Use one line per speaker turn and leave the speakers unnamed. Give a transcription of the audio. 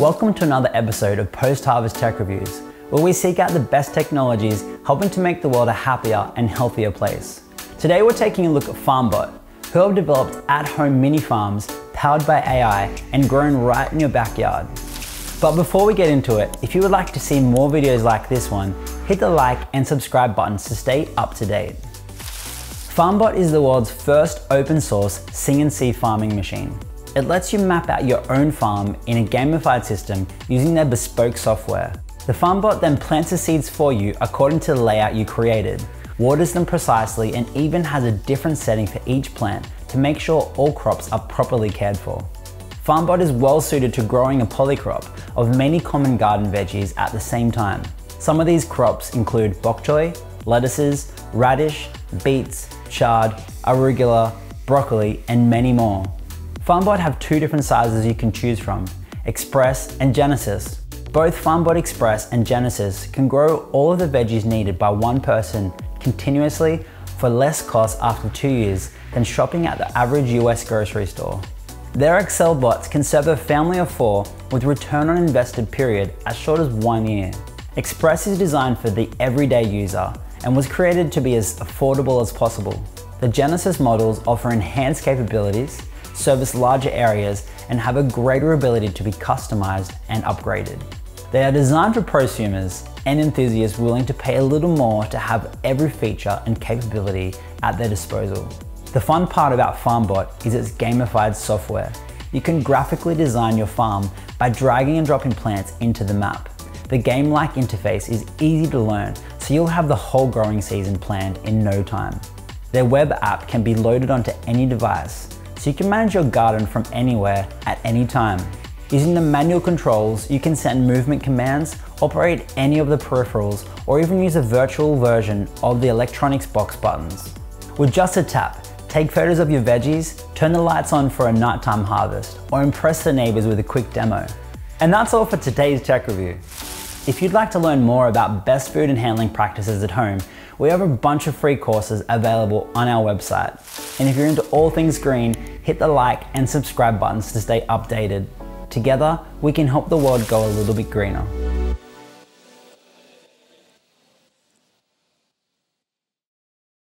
Welcome to another episode of Post Harvest Tech Reviews, where we seek out the best technologies helping to make the world a happier and healthier place. Today we're taking a look at FarmBot, who have developed at-home mini farms powered by AI and grown right in your backyard. But before we get into it, if you would like to see more videos like this one, hit the like and subscribe buttons to stay up to date. FarmBot is the world's first open source CNC farming machine. It lets you map out your own farm in a gamified system using their bespoke software. The FarmBot then plants the seeds for you according to the layout you created, waters them precisely, and even has a different setting for each plant to make sure all crops are properly cared for. FarmBot is well suited to growing a polycrop of many common garden veggies at the same time. Some of these crops include bok choy, lettuces, radish, beets, chard, arugula, broccoli, and many more. FarmBot have two different sizes you can choose from, Express and Genesis. Both FarmBot Express and Genesis can grow all of the veggies needed by one person continuously for less cost after two years than shopping at the average US grocery store. Their XL bots can serve a family of four with return on invested period as short as one year. Express is designed for the everyday user and was created to be as affordable as possible. The Genesis models offer enhanced capabilities service larger areas, and have a greater ability to be customized and upgraded. They are designed for prosumers and enthusiasts willing to pay a little more to have every feature and capability at their disposal. The fun part about FarmBot is its gamified software. You can graphically design your farm by dragging and dropping plants into the map. The game-like interface is easy to learn, so you'll have the whole growing season planned in no time. Their web app can be loaded onto any device, so you can manage your garden from anywhere at any time. Using the manual controls, you can send movement commands, operate any of the peripherals, or even use a virtual version of the electronics box buttons. With just a tap, take photos of your veggies, turn the lights on for a nighttime harvest, or impress the neighbors with a quick demo. And that's all for today's tech review. If you'd like to learn more about best food and handling practices at home, we have a bunch of free courses available on our website. And if you're into all things green, hit the like and subscribe buttons to stay updated. Together, we can help the world go a little bit greener.